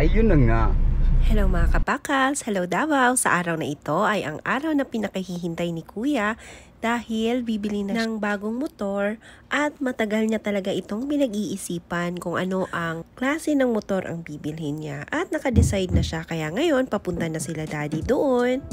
Ayun na nga. Hello mga kapakas! Hello Davao! Sa araw na ito ay ang araw na pinakahihintay ni Kuya dahil bibili na ng bagong motor at matagal niya talaga itong pinag-iisipan kung ano ang klase ng motor ang bibilhin niya at nakadecide na siya kaya ngayon papunta na sila daddy doon.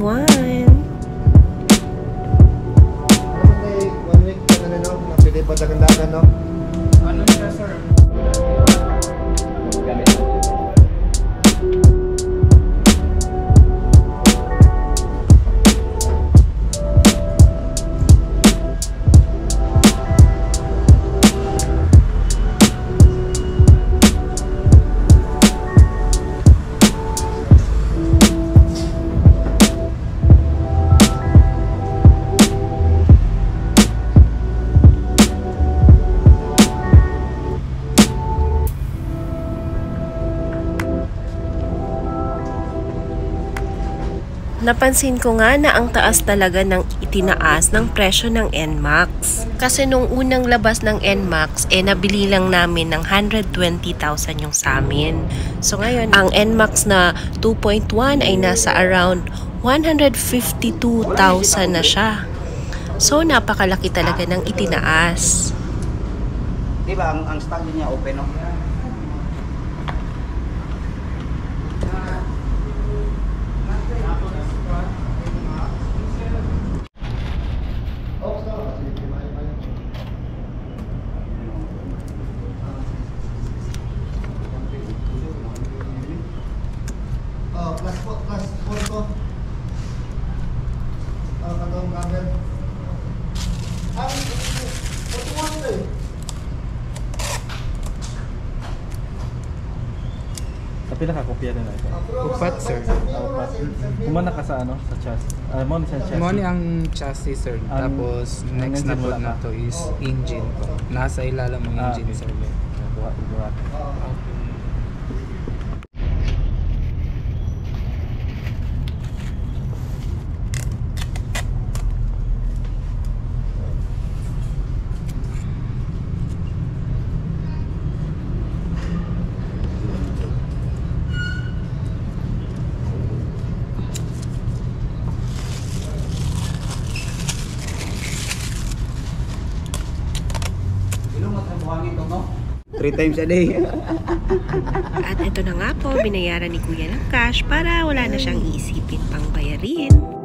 NMAX 2.1. Ano may one week ka na no? Napili pa dagandagan no? Napansin ko nga na ang taas talaga ng itinaas ng presyo ng NMAX. Kasi nung unang labas ng NMAX, eh nabili lang namin ng 120,000 yung sa amin. So ngayon, ang NMAX na 2.1 ay nasa around 152,000 na siya. So napakalaki talaga ng itinaas. Di ba, ang, ang stand niya open, no? Oh, plus po, plus four to. Oh, katong camera. Ang, ito mo ito eh. Sa pila ka kopya na ito. Upat, sir. Upat. Kumana ka sa ano? Sa chassis. Ah, mo ni sa chassis. Mo ni ang chassis sir. Ang- Tapos ang next na po na to is engine po. Nasa ilalim ng Ah, engine okay. sir. Buhat, buhat. Ilong at buhangin to, no? Three times a day. At ito na nga po, binayaran ni Kuya ng cash para wala na siyang iisipin pang bayarin.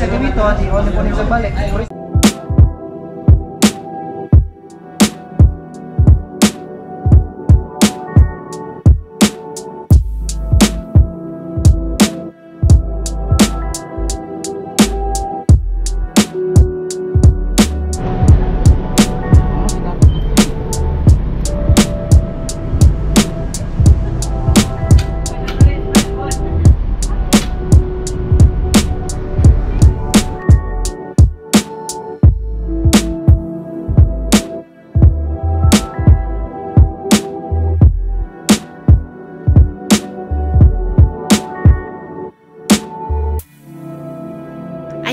iniciativito, a ti, vos le pones el vale.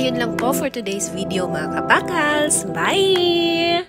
yun lang po for today's video mga kapakals. Bye!